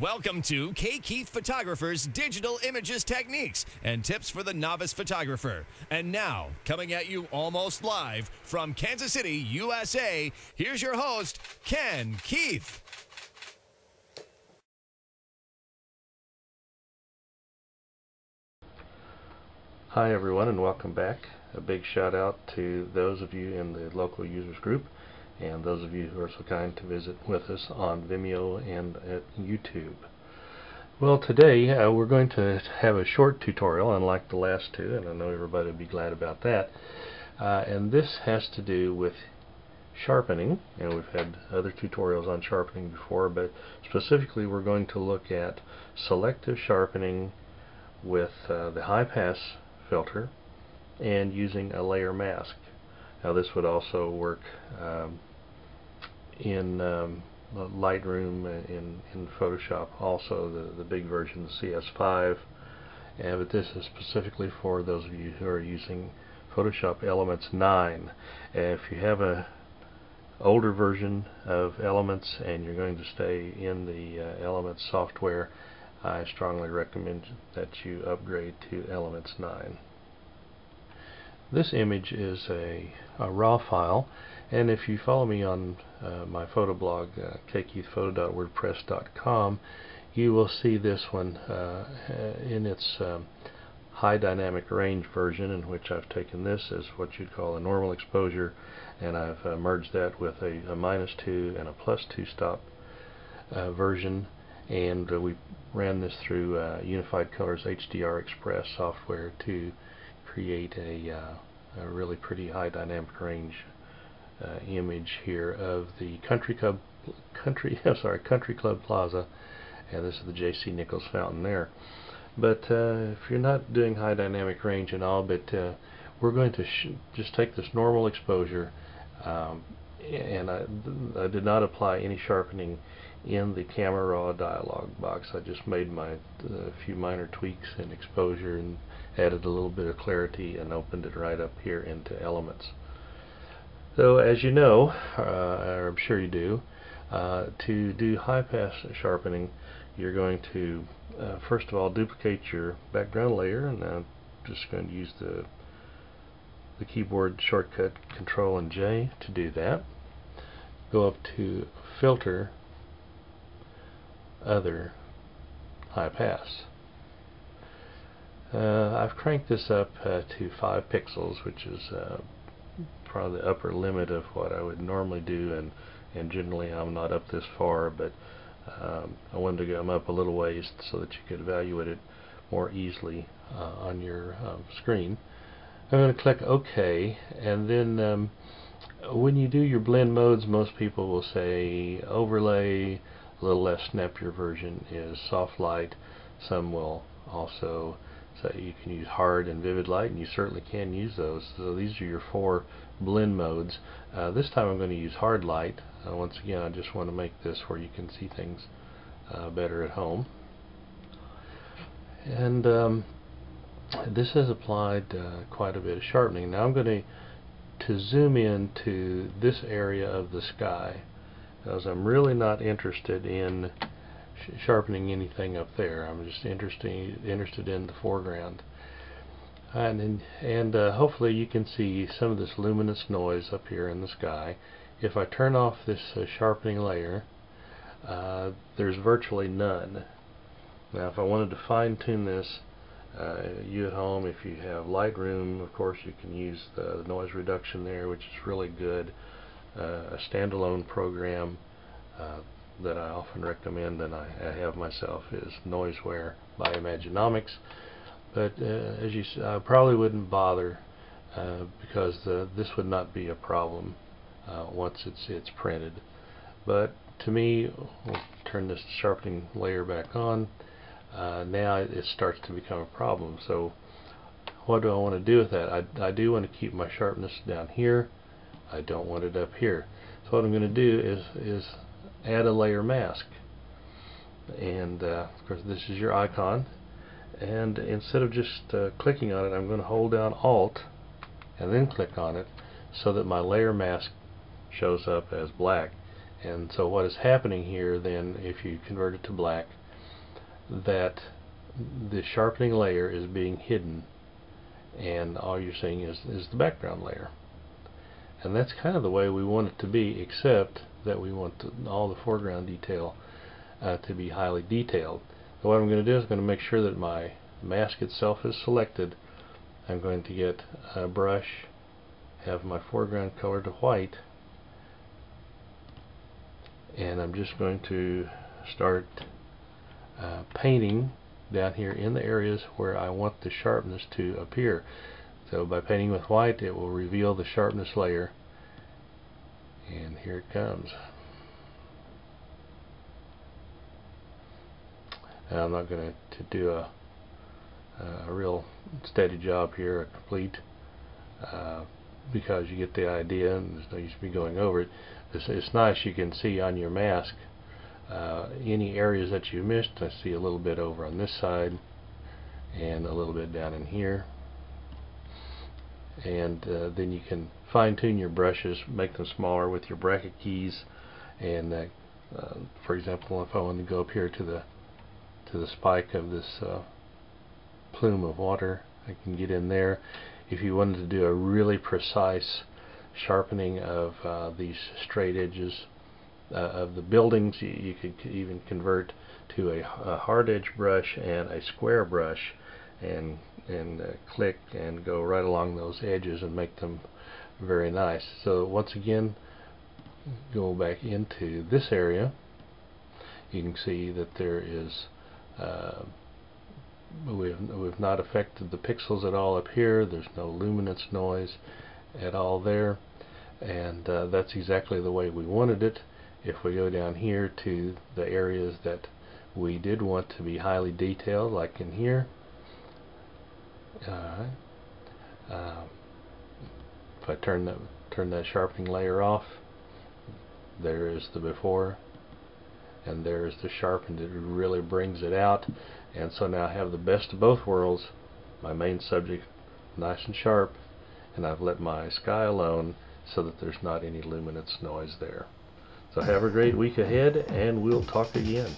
Welcome to K. Keith Photographers Digital Images Techniques and Tips for the Novice Photographer. And now, coming at you almost live from Kansas City, USA, here's your host, Ken Keith. Hi everyone and welcome back. A big shout out to those of you in the local users group and those of you who are so kind to visit with us on Vimeo and at YouTube. Well today uh, we're going to have a short tutorial unlike the last two and I know everybody will be glad about that uh, and this has to do with sharpening and we've had other tutorials on sharpening before but specifically we're going to look at selective sharpening with uh, the high pass filter and using a layer mask. Now this would also work um, in um, Lightroom in, Photoshop also the, the big version CS5 and but this is specifically for those of you who are using Photoshop Elements 9 and if you have a older version of Elements and you're going to stay in the uh, Elements software I strongly recommend that you upgrade to Elements 9. This image is a, a raw file and if you follow me on uh, my photo blog uh, kkeithphoto.wordpress.com you will see this one uh, in its um, high dynamic range version in which I've taken this as what you'd call a normal exposure and I've uh, merged that with a, a minus 2 and a plus 2 stop uh, version. And uh, we ran this through uh, Unified Colors HDR Express software to create a, uh, a really pretty high dynamic range uh, image here of the Country Club Country I'm sorry Country Club Plaza and this is the J.C. Nichols fountain there but uh, if you're not doing high dynamic range and all but uh, we're going to just take this normal exposure um, and I, I did not apply any sharpening in the camera raw dialog box. I just made my uh, few minor tweaks in exposure and added a little bit of clarity and opened it right up here into elements. So as you know, uh, or I'm sure you do, uh, to do high pass sharpening you're going to uh, first of all duplicate your background layer and I'm just going to use the the keyboard shortcut control and J to do that go up to filter other high pass. Uh, I've cranked this up uh, to 5 pixels which is uh, probably the upper limit of what I would normally do and, and generally I'm not up this far but um, I wanted to come up a little ways so that you could evaluate it more easily uh, on your um, screen. I'm going to click OK and then um, when you do your blend modes most people will say overlay a little less snappier version is soft light. Some will also say you can use hard and vivid light, and you certainly can use those. So these are your four blend modes. Uh, this time I'm going to use hard light. Uh, once again, I just want to make this where you can see things uh, better at home. And um, this has applied uh, quite a bit of sharpening. Now I'm going to to zoom in to this area of the sky because I'm really not interested in sharpening anything up there. I'm just interested interested in the foreground. And and uh, hopefully you can see some of this luminance noise up here in the sky. If I turn off this uh, sharpening layer, uh, there's virtually none. Now if I wanted to fine tune this, uh, you at home, if you have Lightroom, of course you can use the noise reduction there, which is really good uh, a standalone program uh, that I often recommend and I, I, have myself is Noiseware by Imagenomics. But uh, as you I probably wouldn't bother uh, because this would not be a problem uh, once it's it's printed. But to me, we'll turn this sharpening layer back on. Uh, now it starts to become a problem. So what do I want to do with that? I, I do want to keep my sharpness down here I don't want it up here. So what I'm going to do is is add a layer mask. And uh, of course this is your icon. And instead of just uh, clicking on it, I'm going to hold down Alt and then click on it so that my layer mask shows up as black. And so what is happening here then, if you convert it to black, that the sharpening layer is being hidden and all you're seeing is, is the background layer. And that's kind of the way we want it to be except that we want to, all the foreground detail uh, to be highly detailed. So what I'm going to do is I'm going to make sure that my mask itself is selected. I'm going to get a brush, have my foreground color to white, and I'm just going to start uh, painting down here in the areas where I want the sharpness to appear. So by painting with white it will reveal the sharpness layer and here it comes. I'm not going to do a, a real steady job here, a complete, uh, because you get the idea and there's no use me going over it. It's, it's nice you can see on your mask uh, any areas that you missed. I see a little bit over on this side and a little bit down in here and uh, then you can fine tune your brushes make them smaller with your bracket keys and uh, uh, for example if I want to go up here to the to the spike of this uh, plume of water I can get in there. If you wanted to do a really precise sharpening of uh, these straight edges uh, of the buildings you, you, could even convert to a, a hard edge brush and a square brush and and uh, click and go right along those edges and make them very nice. So once again, go back into this area. You can see that there is uh, we've, we've not affected the pixels at all up here. There's no luminance noise at all there. And uh, that's exactly the way we wanted it. If we go down here to the areas that we did want to be highly detailed, like in here, Alright. Um, if I turn that turn that sharpening layer off, there is the before and there is the sharpened. It really brings it out. And so now I have the best of both worlds. My main subject nice and sharp and I've let my sky alone so that there's not any luminance noise there. So have a great week ahead and we'll talk again.